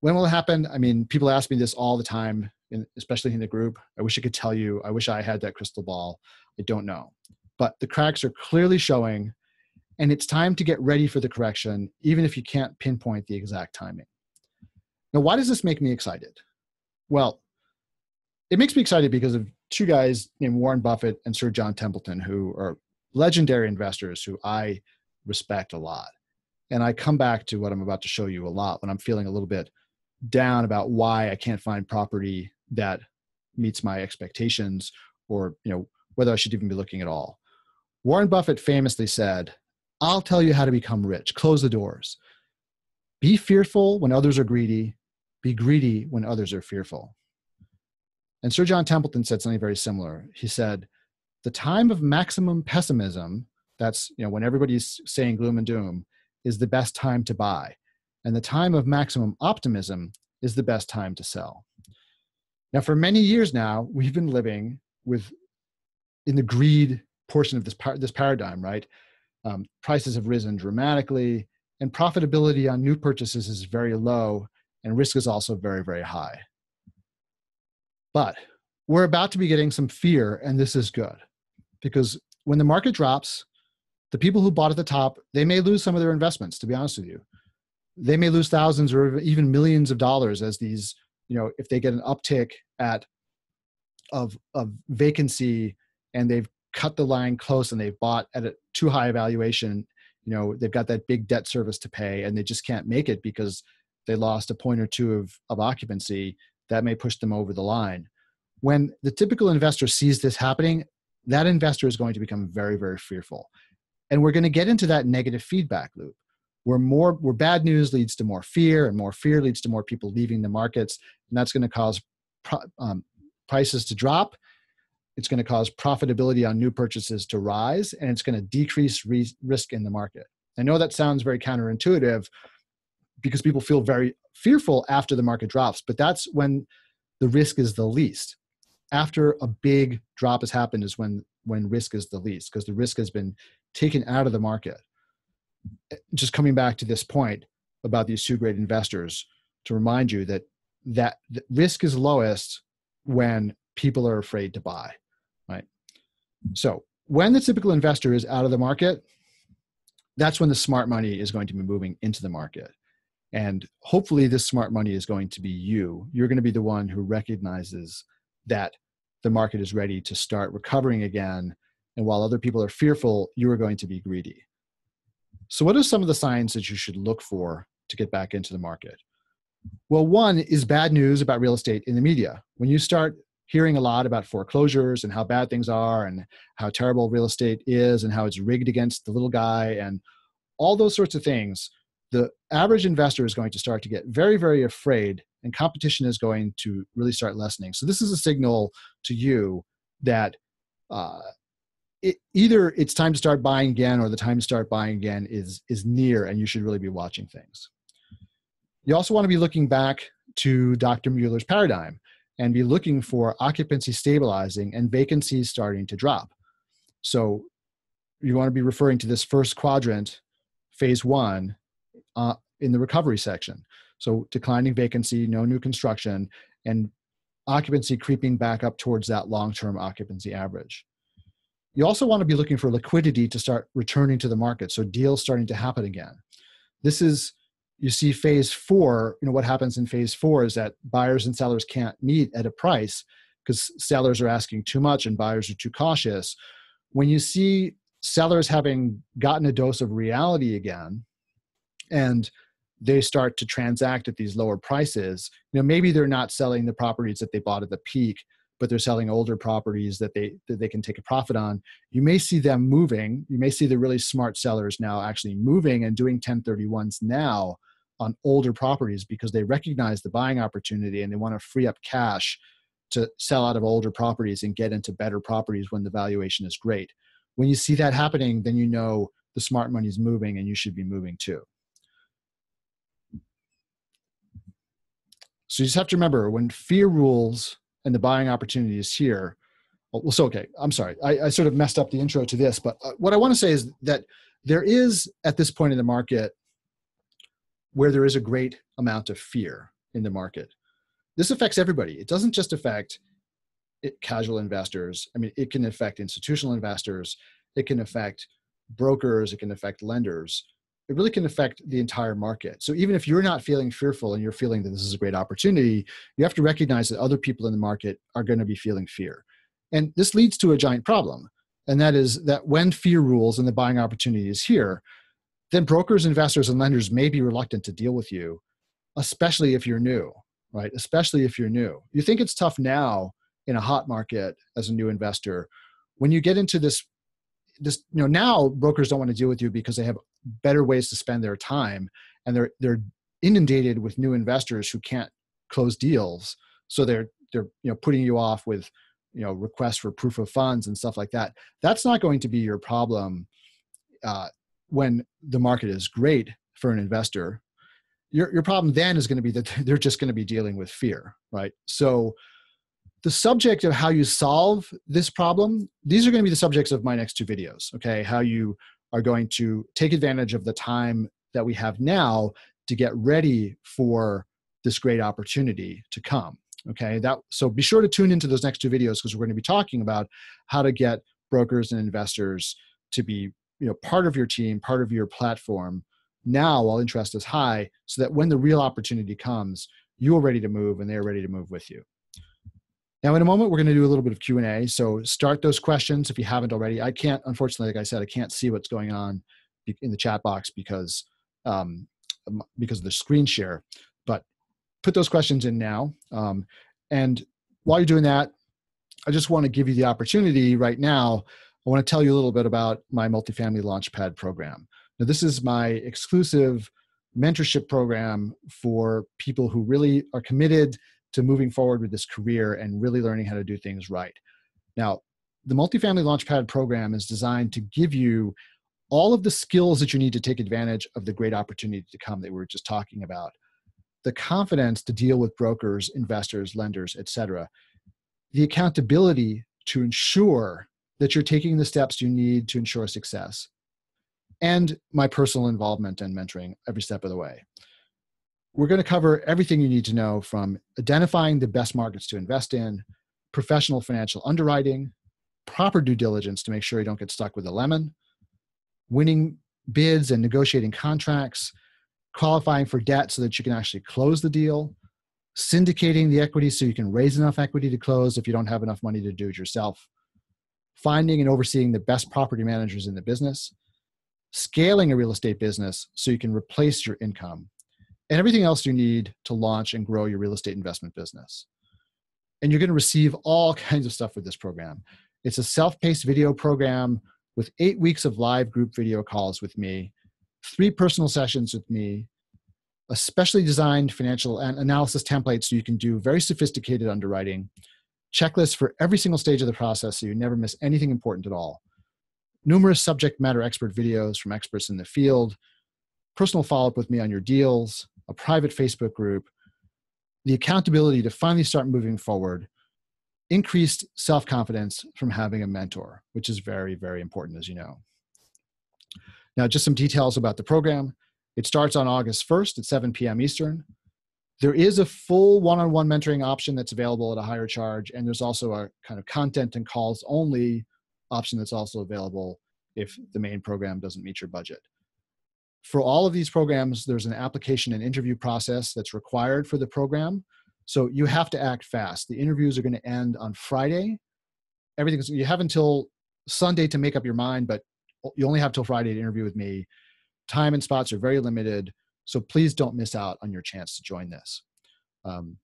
When will it happen? I mean, people ask me this all the time, in, especially in the group. I wish I could tell you. I wish I had that crystal ball. I don't know. But the cracks are clearly showing, and it's time to get ready for the correction, even if you can't pinpoint the exact timing. Now, why does this make me excited? Well, it makes me excited because of two guys named Warren Buffett and Sir John Templeton, who are legendary investors who I respect a lot. And I come back to what I'm about to show you a lot when I'm feeling a little bit down about why I can't find property that meets my expectations or, you know, whether I should even be looking at all. Warren Buffett famously said, I'll tell you how to become rich. Close the doors. Be fearful when others are greedy. Be greedy when others are fearful. And Sir John Templeton said something very similar. He said, the time of maximum pessimism, that's you know when everybody's saying gloom and doom, is the best time to buy. And the time of maximum optimism is the best time to sell. Now, for many years now, we've been living with in the greed portion of this par- this paradigm, right? Um, prices have risen dramatically, and profitability on new purchases is very low, and risk is also very, very high. But we're about to be getting some fear, and this is good because when the market drops, the people who bought at the top, they may lose some of their investments, to be honest with you. They may lose thousands or even millions of dollars as these, you know, if they get an uptick at of of vacancy and they've cut the line close and they've bought at a too high a valuation, you know, they've got that big debt service to pay and they just can't make it because they lost a point or two of, of occupancy that may push them over the line. When the typical investor sees this happening, that investor is going to become very, very fearful. And we're going to get into that negative feedback loop where more where bad news leads to more fear and more fear leads to more people leaving the markets and that's going to cause um, prices to drop it's going to cause profitability on new purchases to rise and it's going to decrease re- risk in the market i know that sounds very counterintuitive because people feel very fearful after the market drops, but that's when the risk is the least. After a big drop has happened is when when risk is the least because the risk has been taken out of the market. Just coming back to this point about these two great investors to remind you that that risk is lowest when people are afraid to buy? So when the typical investor is out of the market, that's when the smart money is going to be moving into the market. And hopefully, this smart money is going to be you. You're going to be the one who recognizes that the market is ready to start recovering again. And while other people are fearful, you are going to be greedy. So, what are some of the signs that you should look for to get back into the market? Well, one is bad news about real estate in the media. When you start hearing a lot about foreclosures and how bad things are and how terrible real estate is and how it's rigged against the little guy and all those sorts of things, the average investor is going to start to get very, very afraid and competition is going to really start lessening. So, this is a signal to you that uh, it, either it's time to start buying again or the time to start buying again is, is near and you should really be watching things. You also want to be looking back to Dr. Mueller's paradigm and be looking for occupancy stabilizing and vacancies starting to drop. So you want to be referring to this first quadrant, phase one, uh, in the recovery section. So declining vacancy, no new construction, and occupancy creeping back up towards that long term occupancy average. You also want to be looking for liquidity to start returning to the market, so deals starting to happen again. This is you see phase four you know what happens in phase four is that buyers and sellers can't meet at a price because sellers are asking too much and buyers are too cautious. When you see sellers having gotten a dose of reality again and they start to transact at these lower prices you know maybe they're not selling the properties that they bought at the peak but they're selling older properties that they that they can take a profit on. You may see them moving. You may see the really smart sellers now actually moving and doing 1031s now on older properties because they recognize the buying opportunity and they want to free up cash to sell out of older properties and get into better properties when the valuation is great. When you see that happening, then you know the smart money is moving and you should be moving too. So you just have to remember when fear rules and the buying opportunity is here. Well, so okay, I'm sorry, I, I sort of messed up the intro to this, but uh, what I want to say is that there is at this point in the market where there is a great amount of fear in the market. This affects everybody. It doesn't just affect it, casual investors. I mean, it can affect institutional investors. It can affect brokers. It can affect lenders. It really can affect the entire market. So even if you're not feeling fearful and you're feeling that this is a great opportunity, you have to recognize that other people in the market are going to be feeling fear. And this leads to a giant problem. And that is that when fear rules and the buying opportunity is here, then brokers, investors, and lenders may be reluctant to deal with you, especially if you're new, right? Especially if you're new. You think it's tough now in a hot market as a new investor. When you get into this, this you know now brokers don't want to deal with you because they have better ways to spend their time, and they're they're inundated with new investors who can't close deals, so they're they're you know putting you off with you know requests for proof of funds and stuff like that. That's not going to be your problem uh, when the market is great for an investor, your, your problem then is going to be that they're just going to be dealing with fear, right? So, the subject of how you solve this problem, these are going to be the subjects of my next two videos, okay? How you are going to take advantage of the time that we have now to get ready for this great opportunity to come okay that so be sure to tune into those next two videos because we're going to be talking about how to get brokers and investors to be you know part of your team part of your platform now while interest is high so that when the real opportunity comes you're ready to move and they're ready to move with you. Now in a moment we're going to do a little bit of q&a so start those questions if you haven't already. I can't unfortunately like i said i can't see what's going on in the chat box because um, because of the screen share but put those questions in now. Um, and while you're doing that i just want to give you the opportunity right now I want to tell you a little bit about my multifamily launchpad program. Now, this is my exclusive mentorship program for people who really are committed to moving forward with this career and really learning how to do things right. Now, the multifamily launchpad program is designed to give you all of the skills that you need to take advantage of the great opportunity to come that we were just talking about the confidence to deal with brokers investors lenders etc the accountability to ensure that you're taking the steps you need to ensure success, and my personal involvement and mentoring every step of the way. We're going to cover everything you need to know from identifying the best markets to invest in, professional financial underwriting, proper due diligence to make sure you don't get stuck with a lemon, winning bids and negotiating contracts, qualifying for debt so that you can actually close the deal, syndicating the equity so you can raise enough equity to close if you don't have enough money to do it yourself, finding and overseeing the best property managers in the business, scaling a real estate business so you can replace your income, and everything else you need to launch and grow your real estate investment business. And you're going to receive all kinds of stuff with this program. It's a self paced video program with eight weeks of live group video calls with me, three personal sessions with me, a specially designed financial and analysis template so you can do very sophisticated underwriting, checklists for every single stage of the process so you never miss anything important at all, numerous subject matter expert videos from experts in the field, personal follow up with me on your deals, a private Facebook group, the accountability to finally start moving forward, increased self confidence from having a mentor, which is very, very important, as you know. Now, just some details about the program. It starts on August 1st at 7 p.m. Eastern. There is a full one on one mentoring option that's available at a higher charge, and there's also a kind of content and calls only option that's also available if the main program doesn't meet your budget. For all of these programs, there's an application and interview process that's required for the program. So you have to act fast. The interviews are going to end on Friday. Everything's you have until Sunday to make up your mind, but you only have till Friday to interview with me. Time and spots are very limited, so please don't miss out on your chance to join this. Um,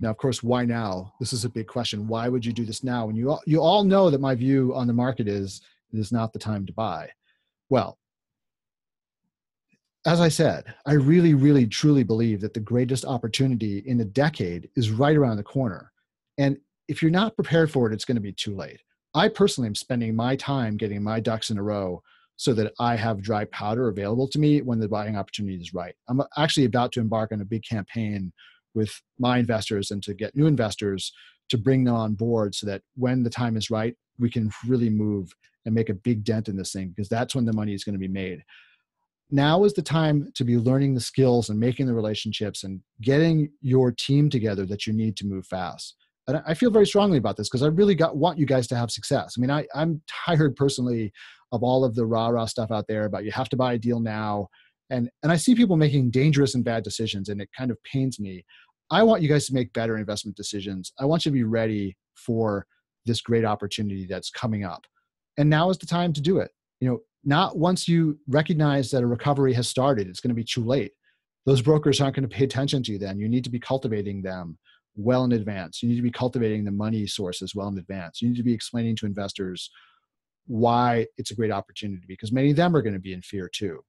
now, of course, why now? This is a big question. Why would you do this now? When you all, you all know that my view on the market is it is not the time to buy. Well, as I said, I really, really, truly believe that the greatest opportunity in a decade is right around the corner. And if you're not prepared for it, it's going to be too late. I personally am spending my time getting my ducks in a row so that I have dry powder available to me when the buying opportunity is right. I'm actually about to embark on a big campaign with my investors and to get new investors to bring them on board so that when the time is right, we can really move and make a big dent in this thing because that's when the money is going to be made. Now is the time to be learning the skills and making the relationships and getting your team together that you need to move fast. And i feel very strongly about this because i really got want you guys to have success. I mean I, i'm tired personally of all of the rah rah stuff out there about you have to buy a deal now and and i see people making dangerous and bad decisions and it kind of pains me i want you guys to make better investment decisions i want you to be ready for this great opportunity that's coming up and now is the time to do it you know not once you recognize that a recovery has started, it's going to be too late. Those brokers aren't going to pay attention to you then. You need to be cultivating them well in advance. You need to be cultivating the money sources well in advance. You need to be explaining to investors why it's a great opportunity because many of them are going to be in fear too.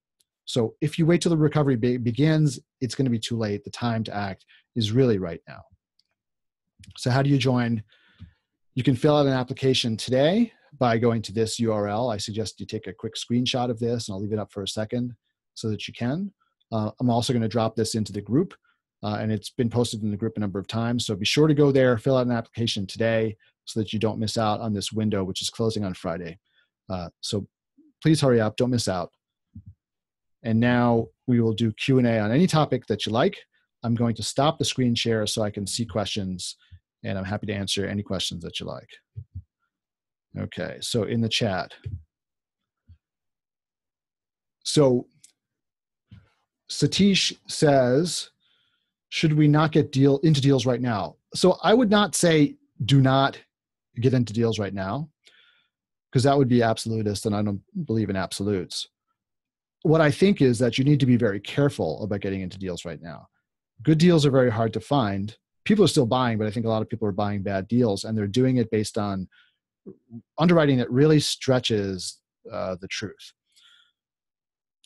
So if you wait till the recovery be- begins, it's going to be too late. The time to act is really right now. So, how do you join? You can fill out an application today by going to this URL. I suggest you take a quick screenshot of this and I'll leave it up for a second so that you can. Uh, I'm also going to drop this into the group uh, and it's been posted in the group a number of times. So be sure to go there, fill out an application today so that you don't miss out on this window, which is closing on Friday. Uh, so please hurry up, don't miss out. And now we will do Q&A on any topic that you like. I'm going to stop the screen share so I can see questions and I'm happy to answer any questions that you like. Okay, so in the chat. So Satish says, should we not get deal into deals right now? So I would not say do not get into deals right now, because that would be absolutist, and I don't believe in absolutes. What I think is that you need to be very careful about getting into deals right now. Good deals are very hard to find. People are still buying, but I think a lot of people are buying bad deals, and they're doing it based on underwriting that really stretches uh, the truth.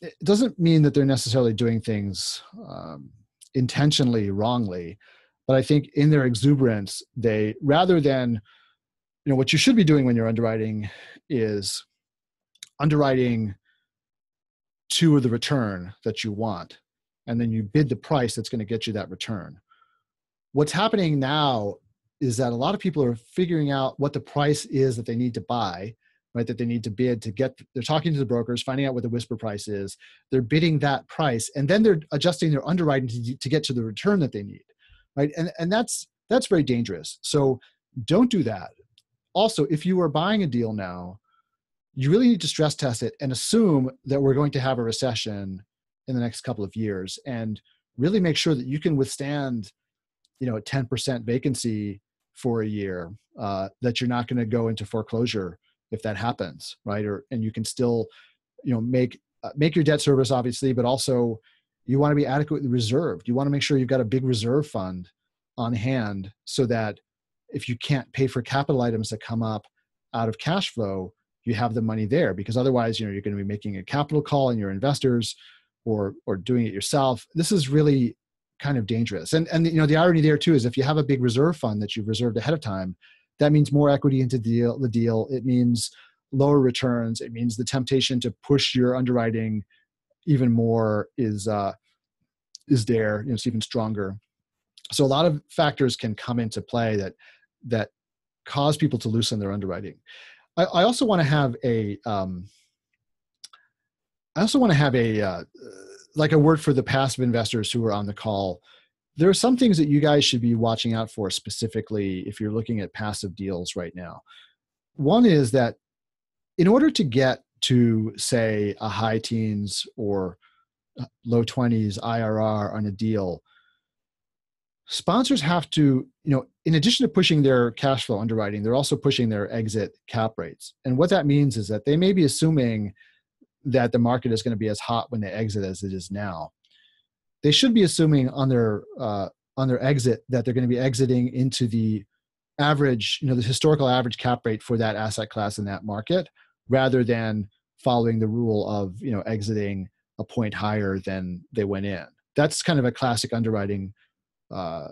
It doesn't mean that they're necessarily doing things um, intentionally wrongly, but I think in their exuberance, they rather than you know what you should be doing when you're underwriting is underwriting to the return that you want and then you bid the price that's going to get you that return. What's happening now is that a lot of people are figuring out what the price is that they need to buy right that they need to bid to get they're talking to the brokers finding out what the whisper price is they're bidding that price and then they're adjusting their underwriting to, to get to the return that they need right? And and that's that's very dangerous. So don't do that also if you are buying a deal now you really need to stress test it and assume that we're going to have a recession in the next couple of years and really make sure that you can withstand you know a 10% vacancy for a year uh, that you're not going to go into foreclosure if that happens right? Or and you can still you know make uh, make your debt service obviously but also you want to be adequately reserved. You want to make sure you've got a big reserve fund on hand so that if you can't pay for capital items that come up out of cash flow you have the money there because otherwise you know you're going to be making a capital call on your investors or or doing it yourself. This is really kind of dangerous. And and you know the irony there too is if you have a big reserve fund that you've reserved ahead of time that means more equity into the deal the deal. It means lower returns. It means the temptation to push your underwriting even more is uh is there you know it's even stronger. So a lot of factors can come into play that that cause people to loosen their underwriting I, I also want to have a. Um, I also want to have a uh, like a word for the passive investors who are on the call. There are some things that you guys should be watching out for specifically if you're looking at passive deals right now. One is that in order to get to say a high teens or uh, low 20s IRR on a deal, sponsors have to, you know, in addition to pushing their cash flow underwriting, they're also pushing their exit cap rates. And what that means is that they may be assuming that the market is going to be as hot when they exit as it is now. They should be assuming on their uh, on their exit that they're going to be exiting into the average, you know, the historical average cap rate for that asset class in that market, rather than following the rule of you know exiting a point higher than they went in. That's kind of a classic underwriting uh,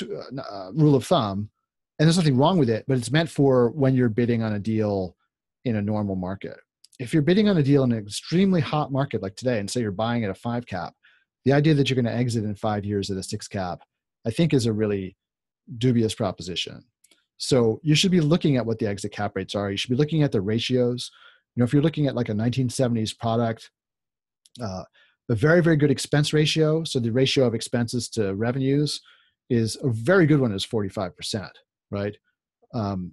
uh, uh, rule of thumb, and there's nothing wrong with it, but it's meant for when you're bidding on a deal in a normal market. If you're bidding on a deal in an extremely hot market like today, and say you're buying at a five cap, the idea that you're going to exit in five years at a six cap, I think is a really dubious proposition. So you should be looking at what the exit cap rates are. You should be looking at the ratios. You know, if you're looking at like a 1970s product, uh, a very very good expense ratio. So the ratio of expenses to revenues is a very good one is 45% right? Um,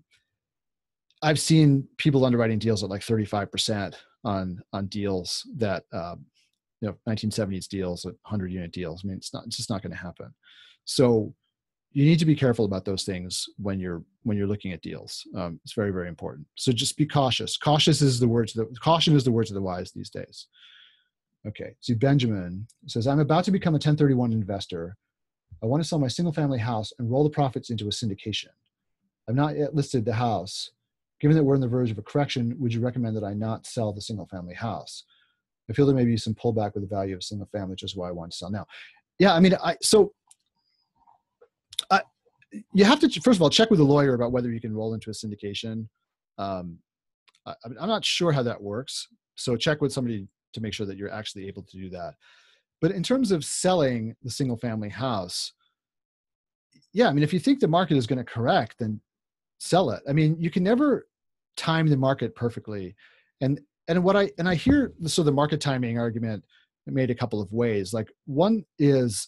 i've seen people underwriting deals at like 35% on on deals that um, you know 1970s deals 100 unit deals. I mean it's not it's just not going to happen. So you need to be careful about those things when you're when you're looking at deals. Um, it's very very important. So just be cautious. Cautious is the words that caution is the words of the wise these days Okay, so Benjamin says, I'm about to become a 1031 investor. I want to sell my single family house and roll the profits into a syndication. I've not yet listed the house. Given that we're on the verge of a correction, would you recommend that I not sell the single family house? I feel there may be some pullback with the value of single family, which is why I want to sell now. Yeah, I mean, I so I, you have to first of all check with a lawyer about whether you can roll into a syndication. Um, I, I'm not sure how that works, so check with somebody to make sure that you're actually able to do that. But in terms of selling the single family house, yeah, I mean, if you think the market is going to correct, then sell it. I mean, you can never time the market perfectly. And and what I and I hear so the market timing argument made a couple of ways. Like one is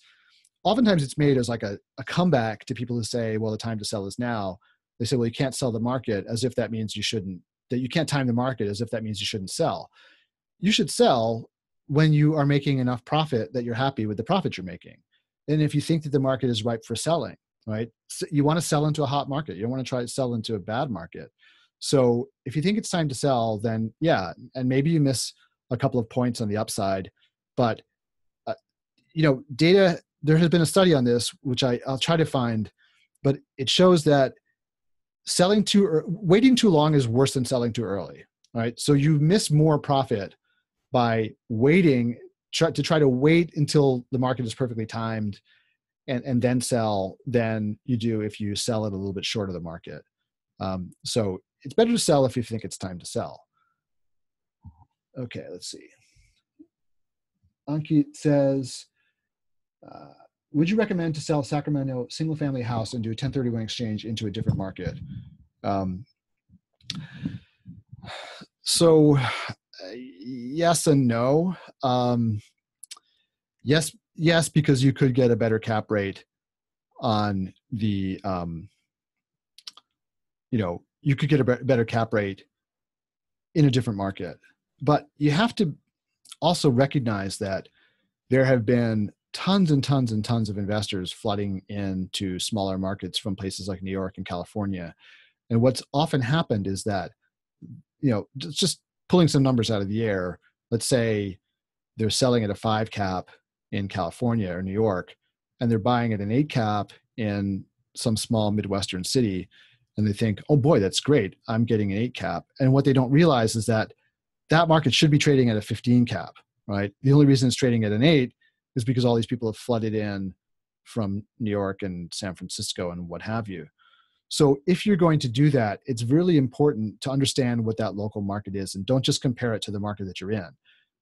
oftentimes it's made as like a, a comeback to people who say, well, the time to sell is now. They say, well, you can't sell the market as if that means you shouldn't, that you can't time the market as if that means you shouldn't sell you should sell when you are making enough profit that you're happy with the profit you're making. And if you think that the market is ripe for selling, right? So you want to sell into a hot market. You don't want to try to sell into a bad market. So if you think it's time to sell, then yeah, and maybe you miss a couple of points on the upside, but uh, you know, data. There has been a study on this, which I, I'll try to find, but it shows that selling too waiting too long is worse than selling too early. Right, so you miss more profit by waiting try, to try to wait until the market is perfectly timed and, and then sell than you do if you sell it a little bit short of the market. Um, so it's better to sell if you think it's time to sell. Okay, let's see. Ankit says, uh, would you recommend to sell Sacramento single family house and do a 1031 exchange into a different market? Um, so yes and no. Um, yes, yes, because you could get a better cap rate on the, um, you know, you could get a better cap rate in a different market. But you have to also recognize that there have been tons and tons and tons of investors flooding into smaller markets from places like New York and California. And what's often happened is that, you know, just pulling some numbers out of the air, let's say they're selling at a five cap in California or New York, and they're buying at an eight cap in some small Midwestern city. And they think, oh boy, that's great. I'm getting an eight cap. And what they don't realize is that that market should be trading at a 15 cap, right? The only reason it's trading at an eight is because all these people have flooded in from New York and San Francisco and what have you. So if you're going to do that, it's really important to understand what that local market is and don't just compare it to the market that you're in.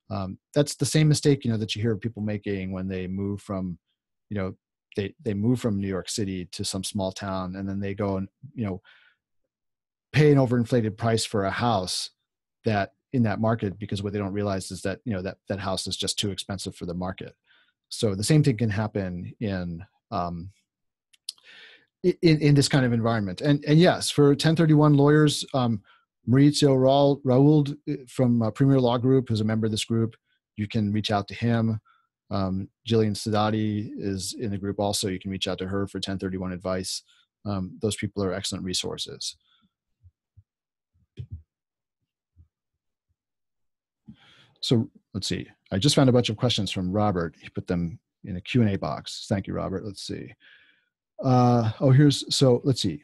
Um, that's the same mistake, you know, that you hear people making when they move from, you know, they they move from New York City to some small town and then they go and you know pay an overinflated price for a house that in that market because what they don't realize is that you know that that house is just too expensive for the market. So the same thing can happen in um, in, in this kind of environment. And and yes, for 1031 lawyers, um, Maurizio Raould uh, from uh, Premier Law Group, who's a member of this group, you can reach out to him. Um, Jillian Sadati is in the group also. You can reach out to her for 1031 advice. Um, those people are excellent resources. So let's see. I just found a bunch of questions from Robert. He put them in a Q&A box. Thank you, Robert. Let's see. Uh, oh, here's, so let's see.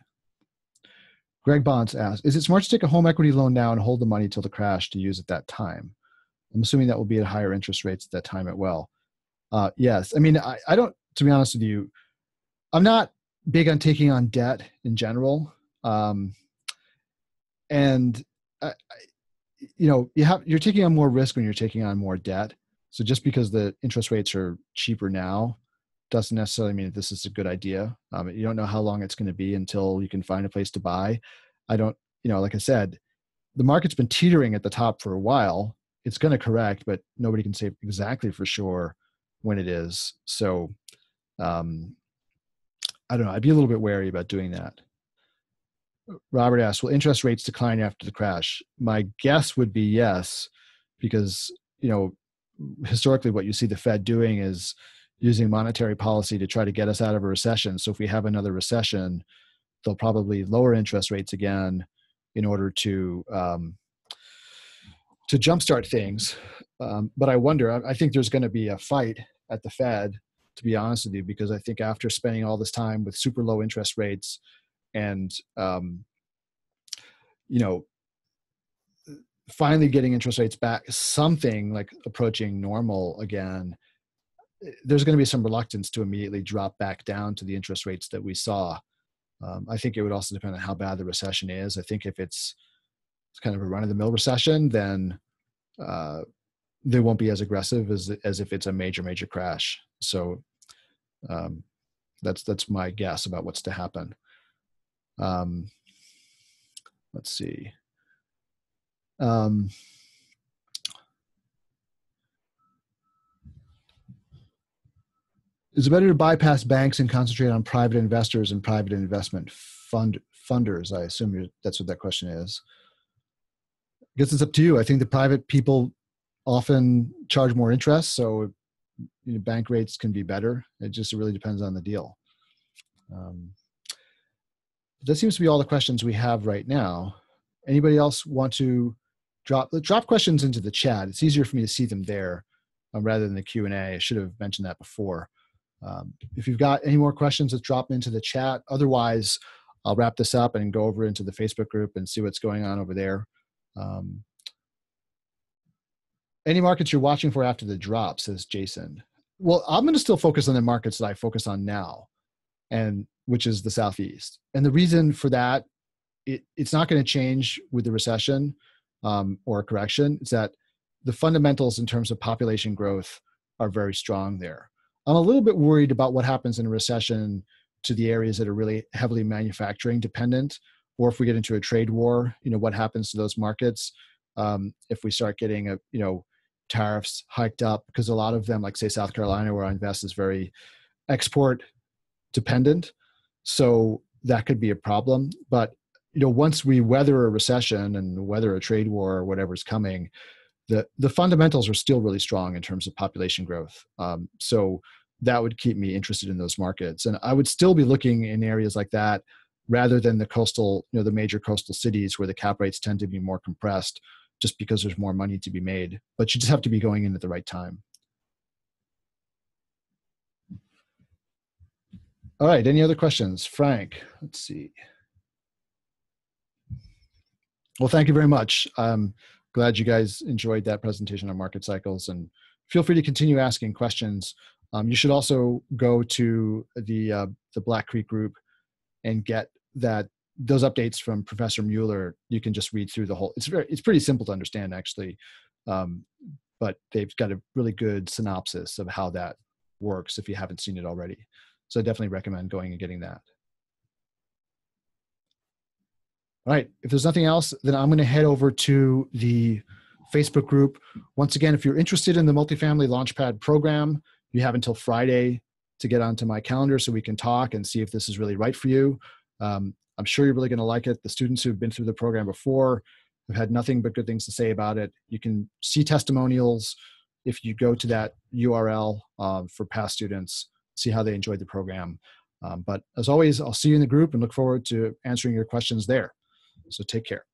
Greg Bonds asks, is it smart to take a home equity loan now and hold the money till the crash to use at that time? I'm assuming that will be at higher interest rates at that time at well. Uh, yes. I mean, I, I don't, to be honest with you, I'm not big on taking on debt in general. Um, and I, you know, you have, you're taking on more risk when you're taking on more debt. So just because the interest rates are cheaper now doesn't necessarily mean that this is a good idea. Um, you don't know how long it's going to be until you can find a place to buy. I don't, you know, like I said, the market's been teetering at the top for a while. It's going to correct, but nobody can say exactly for sure when it is. So, um, I don't know. I'd be a little bit wary about doing that. Robert asks, will interest rates decline after the crash? My guess would be yes, because, you know, historically what you see the Fed doing is using monetary policy to try to get us out of a recession. So if we have another recession, they'll probably lower interest rates again in order to um, to jumpstart things. Um, but I wonder. I, I think there's going to be a fight at the Fed, to be honest with you, because I think after spending all this time with super low interest rates and um, you know finally getting interest rates back something like approaching normal again there's going to be some reluctance to immediately drop back down to the interest rates that we saw. Um, I think it would also depend on how bad the recession is. I think if it's, it's kind of a run of the mill recession, then uh, they won't be as aggressive as as if it's a major major crash. So um, that's that's my guess about what's to happen. Um, let's see. Um, Is it better to bypass banks and concentrate on private investors and private investment fund funders? I assume that's what that question is. I guess it's up to you. I think the private people often charge more interest, so you know, bank rates can be better. It just really depends on the deal. Um, that seems to be all the questions we have right now. Anybody else want to drop drop questions into the chat? It's easier for me to see them there um, rather than the Q and A. I should have mentioned that before. Um, if you've got any more questions, just drop into the chat. Otherwise, I'll wrap this up and go over into the Facebook group and see what's going on over there. Um, any markets you're watching for after the drop, says Jason. Well, I'm going to still focus on the markets that I focus on now, and which is the Southeast. And the reason for that, it, it's not going to change with the recession um, or correction. It's that the fundamentals in terms of population growth are very strong there. I'm a little bit worried about what happens in a recession to the areas that are really heavily manufacturing dependent, or if we get into a trade war, you know, what happens to those markets um, if we start getting a, you know, tariffs hiked up because a lot of them, like say South Carolina, where I invest, is very export dependent. So that could be a problem. But you know, once we weather a recession and weather a trade war or whatever's coming, the the fundamentals are still really strong in terms of population growth. Um, so that would keep me interested in those markets, and I would still be looking in areas like that rather than the coastal, you know, the major coastal cities where the cap rates tend to be more compressed, just because there's more money to be made. But you just have to be going in at the right time. All right. Any other questions, Frank? Let's see. Well, thank you very much. I'm glad you guys enjoyed that presentation on market cycles and feel free to continue asking questions. Um, you should also go to the, uh, the Black Creek group and get that those updates from Professor Mueller. You can just read through the whole. It's very it's pretty simple to understand actually, um, but they've got a really good synopsis of how that works if you haven't seen it already. So I definitely recommend going and getting that. All right, if there's nothing else, then I'm going to head over to the Facebook group. Once again, if you're interested in the multifamily launchpad program, you have until Friday to get onto my calendar so we can talk and see if this is really right for you. Um, I'm sure you're really going to like it. The students who've been through the program before have had nothing but good things to say about it. You can see testimonials if you go to that URL um, for past students, see how they enjoyed the program. Um, but as always, I'll see you in the group and look forward to answering your questions there. So take care.